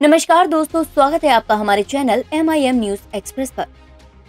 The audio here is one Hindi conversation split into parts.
नमस्कार दोस्तों स्वागत है आपका हमारे channel M I M news express पर।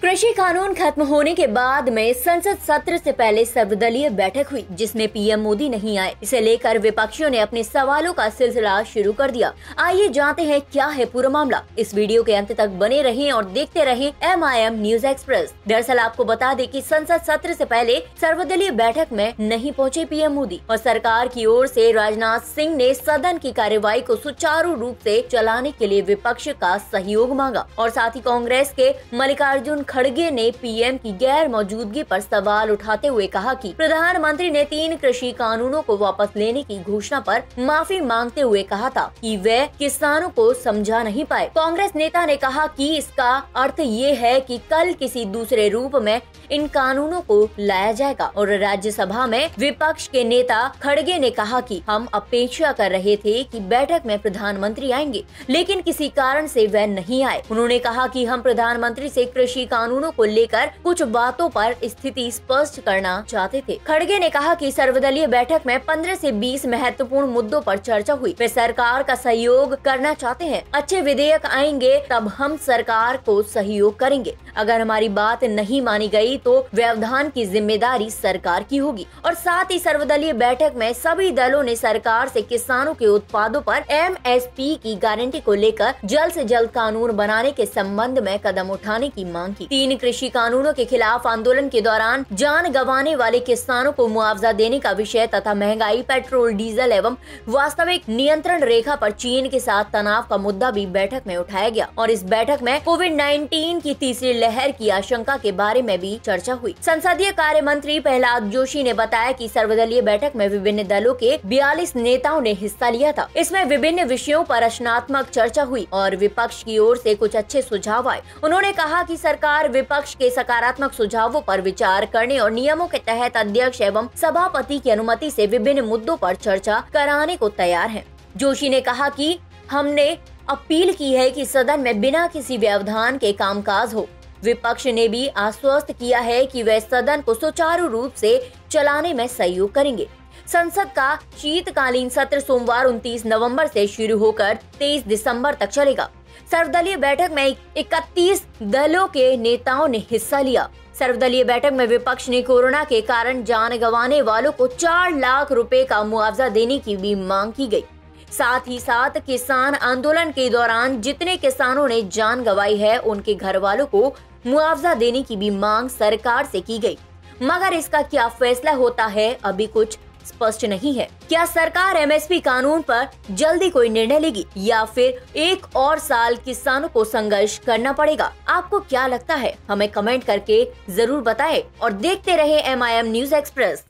कृषि कानून खत्म होने के बाद में संसद सत्र से पहले सर्वदलीय बैठक हुई, जिसमें पीएम मोदी नहीं आए। इसे लेकर विपक्षियों ने अपने सवालों का सिलसिला शुरू कर दिया। आइए जानते हैं, क्या है पूरा मामला। इस वीडियो के अंत तक बने रहें और देखते रहें M I M news express दरअसल आपको बता दें कि संसद सत्र से पहले सर्वदलीय बैठक में नहीं पहुँचे पीएम मोदी और सरकार की ओर से राजनाथ सिंह ने सदन की कार्यवाही को सुचारू रूप से चलाने के लिए विपक्ष का सहयोग मांगा और साथ ही कांग्रेस के मल्लिकार्जुन खड़गे ने पीएम की गैर मौजूदगी पर सवाल उठाते हुए कहा कि प्रधानमंत्री ने तीन कृषि कानूनों को वापस लेने की घोषणा पर माफ़ी मांगते हुए कहा था कि वे किसानों को समझा नहीं पाए। कांग्रेस नेता ने कहा कि इसका अर्थ ये है कि कल किसी दूसरे रूप में इन कानूनों को लाया जाएगा और राज्यसभा में विपक्ष के नेता खड़गे ने कहा कि हम अपेक्षा कर रहे थे कि बैठक में प्रधानमंत्री आएँगे, लेकिन किसी कारण से वह नहीं आए। उन्होंने कहा कि हम प्रधानमंत्री से कृषि कानूनों को लेकर कुछ बातों पर स्थिति स्पष्ट करना चाहते थे। खड़गे ने कहा कि सर्वदलीय बैठक में 15 से 20 महत्वपूर्ण मुद्दों पर चर्चा हुई। वे सरकार का सहयोग करना चाहते हैं। अच्छे विधेयक आएँगे, तब हम सरकार को सहयोग करेंगे। अगर हमारी बात नहीं मानी गई तो व्यवधान की ज़िम्मेदारी सरकार की होगी। और साथ ही सर्वदलीय बैठक में सभी दलों ने सरकार से किसानों के उत्पादों पर एमएसपी की गारंटी को लेकर जल्द से जल्द कानून बनाने के संबंध में कदम उठाने की मांग की। तीन कृषि कानूनों के खिलाफ आंदोलन के दौरान जान गंवाने वाले किसानों को मुआवजा देने का विषय तथा महँगाई, पेट्रोल, डीजल एवं वास्तविक नियंत्रण रेखा पर चीन के साथ तनाव का मुद्दा भी बैठक में उठाया गया और इस बैठक में कोविड 19 की तीसरी लहर की आशंका के बारे में भी चर्चा हुई। संसदीय कार्य मंत्री प्रहलाद जोशी ने बताया की सर्वदलीय बैठक में विभिन्न दलों के 42 नेताओं ने हिस्सा लिया था। इसमें विभिन्न विषयों पर रचनात्मक चर्चा हुई और विपक्ष की ओर से कुछ अच्छे सुझाव आए। उन्होंने कहा कि सरकार विपक्ष के सकारात्मक सुझावों पर विचार करने और नियमों के तहत अध्यक्ष एवं सभापति की अनुमति से विभिन्न मुद्दों पर चर्चा कराने को तैयार है। जोशी ने कहा कि हमने अपील की है कि सदन में बिना किसी व्यवधान के कामकाज हो। विपक्ष ने भी आश्वस्त किया है कि वे सदन को सुचारू रूप से चलाने में सहयोग करेंगे। संसद का शीतकालीन सत्र सोमवार 29 नवंबर से शुरू होकर 23 दिसंबर तक चलेगा। सर्वदलीय बैठक में 31 दलों के नेताओं ने हिस्सा लिया। सर्वदलीय बैठक में विपक्ष ने कोरोना के कारण जान गंवाने वालों को चार लाख रुपए का मुआवजा देने की भी मांग की गई। साथ ही साथ किसान आंदोलन के दौरान जितने किसानों ने जान गंवाई है, उनके घर वालों को मुआवजा देने की भी मांग सरकार से की गई। मगर इसका क्या फैसला होता है? अभी कुछ स्पष्ट नहीं है। क्या सरकार एमएसपी कानून पर जल्दी कोई निर्णय लेगी या फिर एक और साल किसानों को संघर्ष करना पड़ेगा? आपको क्या लगता है? हमें कमेंट करके ज़रूर बताएँ और देखते रहे एमआईएम न्यूज़ एक्सप्रेस